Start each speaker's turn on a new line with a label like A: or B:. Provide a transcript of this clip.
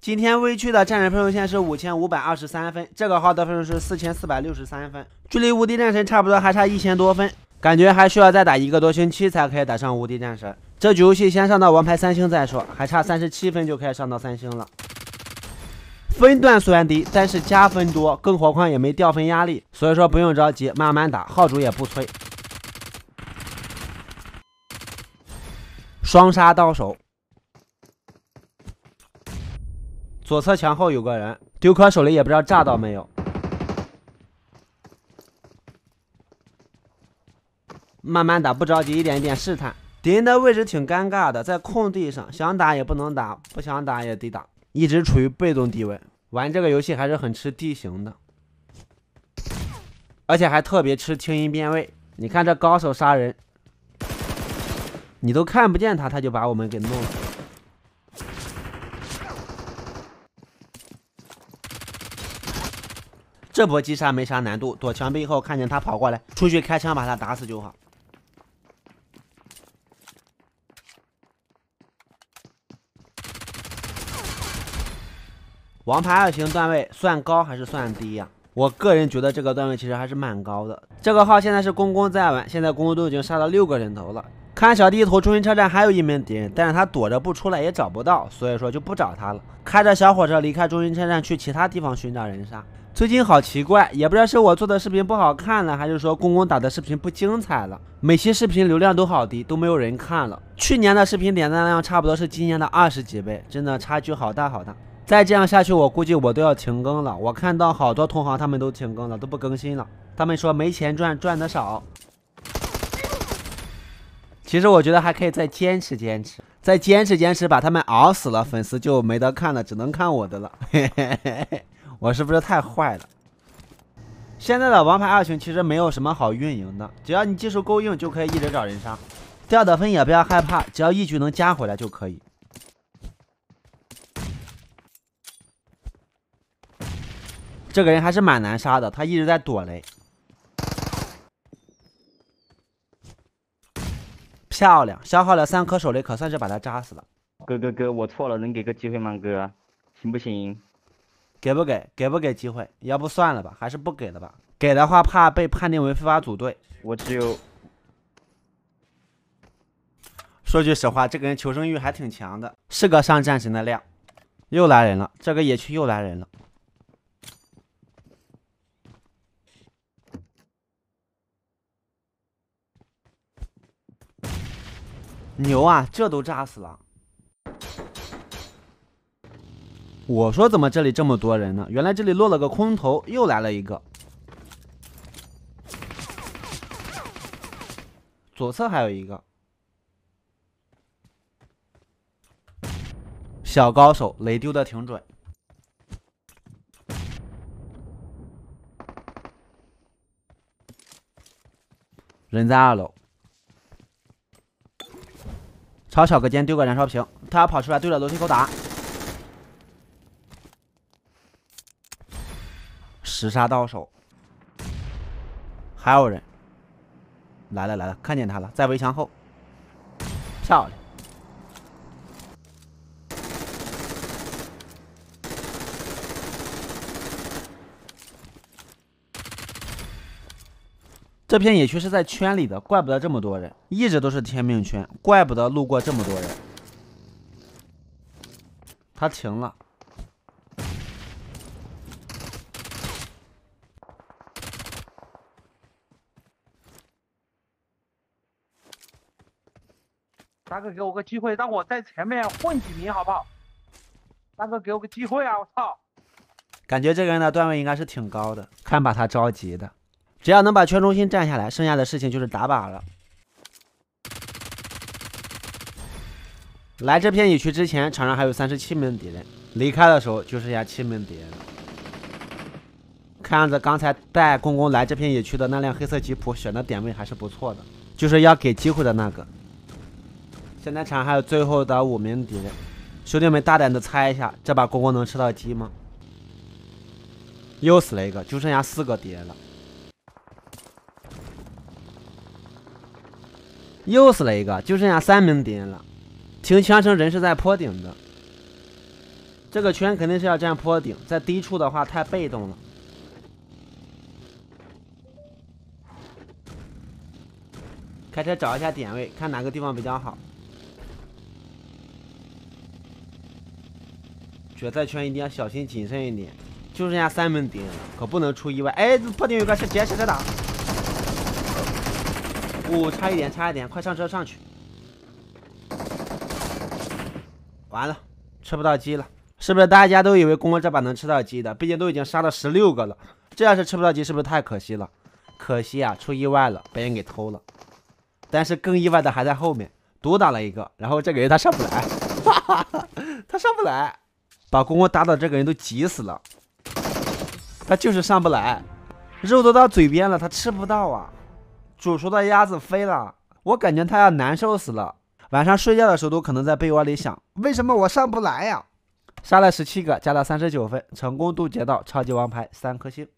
A: 今天微区的战神分数线是五千五百二十三分，这个号的分数是四千四百六十三分，距离无敌战神差不多还差一千多分，感觉还需要再打一个多星期才可以打上无敌战神。这局游戏先上到王牌三星再说，还差三十七分就可以上到三星了。分段虽然低，但是加分多，更何况也没掉分压力，所以说不用着急，慢慢打，号主也不催。双杀到手。左侧墙后有个人，丢颗手雷也不知道炸到没有。慢慢打，不着急，一点一点试探。敌人的位置挺尴尬的，在空地上，想打也不能打，不想打也得打，一直处于被动地位。玩这个游戏还是很吃地形的，而且还特别吃听音辨位。你看这高手杀人，你都看不见他，他就把我们给弄了。这波击杀没啥难度，躲墙壁后看见他跑过来，出去开枪把他打死就好。王牌二星段位算高还是算低呀？我个人觉得这个段位其实还是蛮高的。这个号现在是公公在玩，现在公公都已经杀了六个人头了。看小地图，中心车站还有一名敌人，但是他躲着不出来也找不到，所以说就不找他了。开着小火车离开中心车站，去其他地方寻找人杀。最近好奇怪，也不知道是我做的视频不好看了，还是说公公打的视频不精彩了。每期视频流量都好低，都没有人看了。去年的视频点赞量差不多是今年的二十几倍，真的差距好大好大。再这样下去，我估计我都要停更了。我看到好多同行他们都停更了，都不更新了。他们说没钱赚，赚的少。其实我觉得还可以再坚持坚持，再坚持坚持，把他们熬死了，粉丝就没得看了，只能看我的了。嘿嘿嘿嘿。我是不是太坏了？现在的王牌二群其实没有什么好运营的，只要你技术够硬，就可以一直找人杀。掉的分也不要害怕，只要一局能加回来就可以。这个人还是蛮难杀的，他一直在躲雷。漂亮，消耗了三颗手雷，可算是把他扎死了。
B: 哥哥哥，我错了，能给个机会吗？哥，行不行？
A: 给不给？给不给机会？要不算了吧，还是不给了吧。给的话，怕被判定为非法组队。
B: 我只有……
A: 说句实话，这个人求生欲还挺强的，是个上战神的料。又来人了，这个野区又来人了。牛啊，这都炸死了。我说怎么这里这么多人呢？原来这里落了个空投，又来了一个。左侧还有一个小高手，雷丢的挺准。人在二楼，朝小隔间丢个燃烧瓶，他要跑出来对着楼梯口打。十杀到手，还有人来了来了，看见他了，在围墙后，漂亮。这片野区是在圈里的，怪不得这么多人，一直都是天命圈，怪不得路过这么多人。他停了。
C: 大哥，给我个机会，让我在前面混几名，好不好？大哥，给我个机会啊！我操！
A: 感觉这个人的段位应该是挺高的，看把他着急的。只要能把圈中心占下来，剩下的事情就是打靶了。来这片野区之前，场上还有三十七名敌人，离开的时候就剩下七名敌人了。看样子刚才带公公来这片野区的那辆黑色吉普选的点位还是不错的，就是要给机会的那个。现在场还有最后的五名敌人，兄弟们大胆的猜一下，这把公公能吃到鸡吗？又死了一个，就剩下四个敌人了。又死了一个，就剩下三名敌人了。听枪声，人是在坡顶的。这个圈肯定是要占坡顶，在低处的话太被动了。开车找一下点位，看哪个地方比较好。决赛圈一定要小心谨慎一点，就剩下三门点了，可不能出意外。哎，坡顶有个是直接下车打。哦，差一点，差一点，快上车上去。完了，吃不到鸡了，是不是大家都以为公公这把能吃到鸡的？毕竟都已经杀了十六个了，这要是吃不到鸡，是不是太可惜了？可惜啊，出意外了，被人给偷了。但是更意外的还在后面，独打了一个，然后这个人他上不来，哈哈哈，他上不来，把公公打倒，这个人都急死了，他就是上不来，肉都到嘴边了，他吃不到啊。煮熟的鸭子飞了，我感觉它要难受死了。晚上睡觉的时候都可能在被窝里想，为什么我上不来呀？杀了十七个，加了三十九分，成功渡劫到超级王牌三颗星。